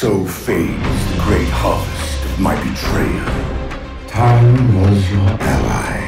So fades the great harvest of my betrayal. Time was your ally,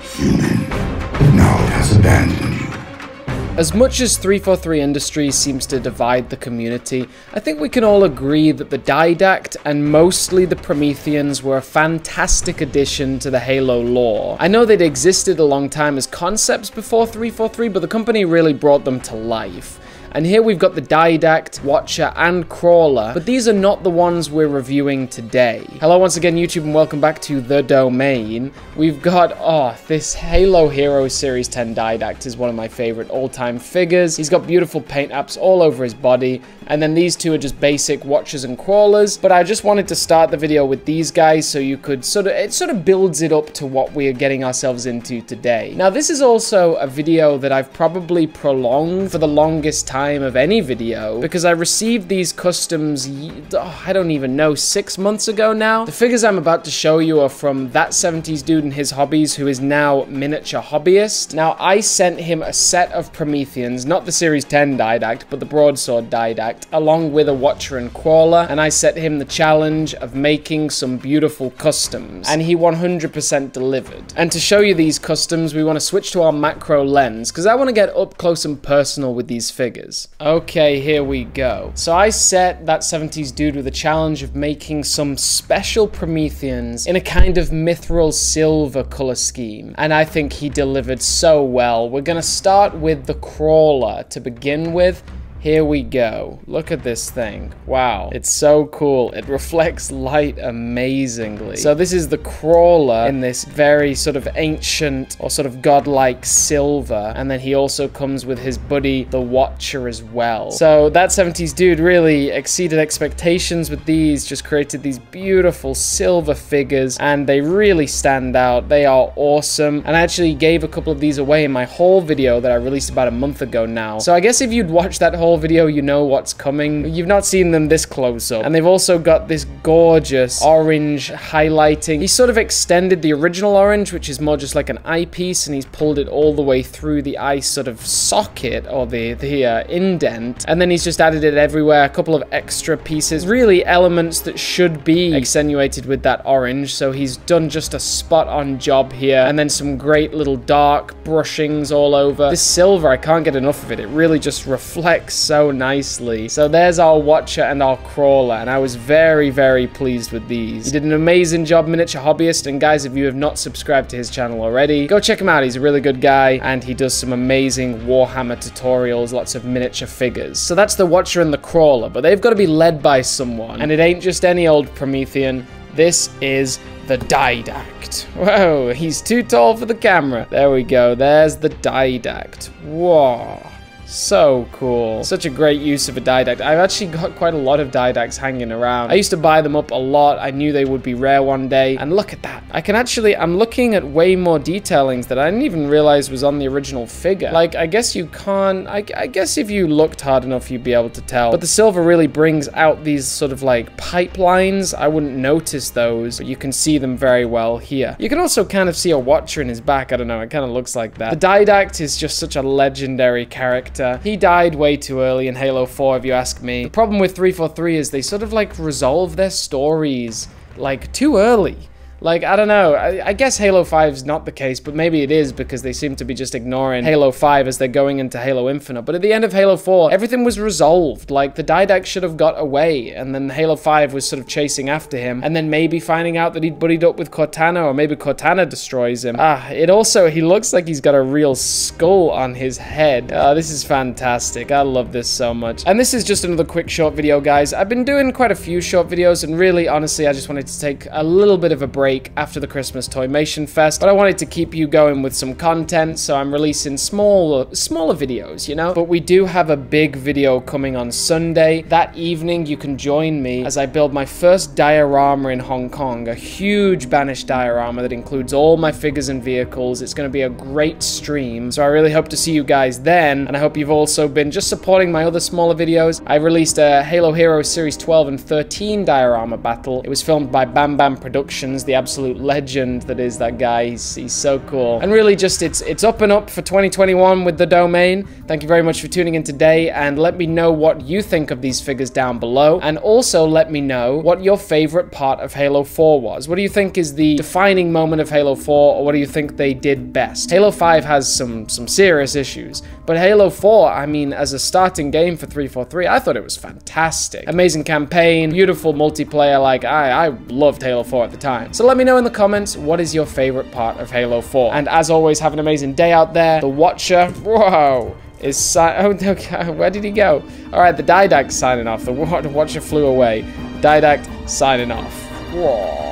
human, but now it has abandoned you. As much as 343 Industries seems to divide the community, I think we can all agree that the Didact and mostly the Prometheans were a fantastic addition to the Halo lore. I know they'd existed a long time as concepts before 343, but the company really brought them to life. And here we've got the Didact, Watcher, and Crawler, but these are not the ones we're reviewing today. Hello once again YouTube and welcome back to The Domain. We've got, oh, this Halo Hero Series 10 Didact is one of my favorite all-time figures. He's got beautiful paint apps all over his body, and then these two are just basic Watchers and Crawlers, but I just wanted to start the video with these guys so you could sort of, it sort of builds it up to what we are getting ourselves into today. Now this is also a video that I've probably prolonged for the longest time of any video because I received these customs, oh, I don't even know, six months ago now. The figures I'm about to show you are from that 70s dude and his hobbies who is now miniature hobbyist. Now I sent him a set of Prometheans, not the Series 10 Didact, but the Broadsword Didact, along with a Watcher and Crawler, and I set him the challenge of making some beautiful customs, and he 100% delivered. And to show you these customs, we want to switch to our macro lens, because I want to get up close and personal with these figures. Okay, here we go. So I set that 70s dude with a challenge of making some special Prometheans in a kind of mithril silver color scheme. And I think he delivered so well. We're gonna start with the crawler to begin with. Here we go. Look at this thing. Wow. It's so cool. It reflects light amazingly. So this is the crawler in this very sort of ancient or sort of godlike silver. And then he also comes with his buddy, the Watcher as well. So that 70s dude really exceeded expectations with these, just created these beautiful silver figures and they really stand out. They are awesome. And I actually gave a couple of these away in my haul video that I released about a month ago now. So I guess if you'd watched that whole video, you know what's coming. You've not seen them this close up. And they've also got this gorgeous orange highlighting. He sort of extended the original orange, which is more just like an eyepiece, and he's pulled it all the way through the eye sort of socket or the, the uh, indent. And then he's just added it everywhere, a couple of extra pieces, really elements that should be accentuated with that orange. So he's done just a spot on job here. And then some great little dark brushings all over. This silver, I can't get enough of it. It really just reflects so nicely. So there's our Watcher and our Crawler, and I was very, very pleased with these. He did an amazing job, Miniature Hobbyist, and guys, if you have not subscribed to his channel already, go check him out. He's a really good guy, and he does some amazing Warhammer tutorials, lots of miniature figures. So that's the Watcher and the Crawler, but they've got to be led by someone, and it ain't just any old Promethean. This is the Didact. Whoa, he's too tall for the camera. There we go. There's the Didact. Whoa. So cool. Such a great use of a Didact. I've actually got quite a lot of Didacts hanging around. I used to buy them up a lot. I knew they would be rare one day. And look at that. I can actually, I'm looking at way more detailings that I didn't even realize was on the original figure. Like, I guess you can't, I, I guess if you looked hard enough, you'd be able to tell. But the silver really brings out these sort of like pipelines. I wouldn't notice those, but you can see them very well here. You can also kind of see a watcher in his back. I don't know. It kind of looks like that. The Didact is just such a legendary character character. He died way too early in Halo 4, if you ask me. The problem with 343 is they sort of like resolve their stories like too early. Like, I don't know. I, I, guess Halo 5 is not the case, but maybe it is because they seem to be just ignoring Halo 5 as they're going into Halo Infinite. But at the end of Halo 4, everything was resolved. Like, the Didact should have got away, and then Halo 5 was sort of chasing after him, and then maybe finding out that he'd buddied up with Cortana, or maybe Cortana destroys him. Ah, it also, he looks like he's got a real skull on his head. Ah, this is fantastic. I love this so much. And this is just another quick short video, guys. I've been doing quite a few short videos, and really, honestly, I just wanted to take a little bit of a break break after the Christmas Toymation Fest, but I wanted to keep you going with some content, so I'm releasing smaller, smaller videos, you know? But we do have a big video coming on Sunday. That evening, you can join me as I build my first diorama in Hong Kong, a huge banished diorama that includes all my figures and vehicles. It's going to be a great stream, so I really hope to see you guys then, and I hope you've also been just supporting my other smaller videos. I released a Halo Heroes Series 12 and 13 diorama battle. It was filmed by Bam Bam Productions, the absolute legend that is that guy. He's, he's so cool. And really just it's it's up and up for 2021 with the domain. Thank you very much for tuning in today and let me know what you think of these figures down below. And also let me know what your favorite part of Halo 4 was. What do you think is the defining moment of Halo 4 or what do you think they did best? Halo 5 has some some serious issues, but Halo 4, I mean as a starting game for 343, I thought it was fantastic. Amazing campaign, beautiful multiplayer like I I loved Halo 4 at the time. So let me know in the comments what is your favorite part of Halo 4. And as always, have an amazing day out there. The Watcher, whoa, is si oh, okay, where did he go? All right, the Didact signing off. The Watcher flew away. Didact signing off. Whoa.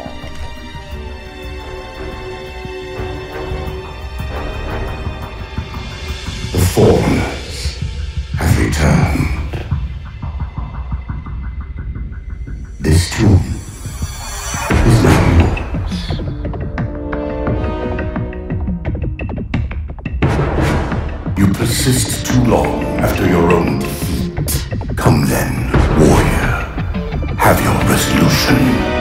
The Forerunners persist too long after your own defeat. Come then, warrior. Have your resolution.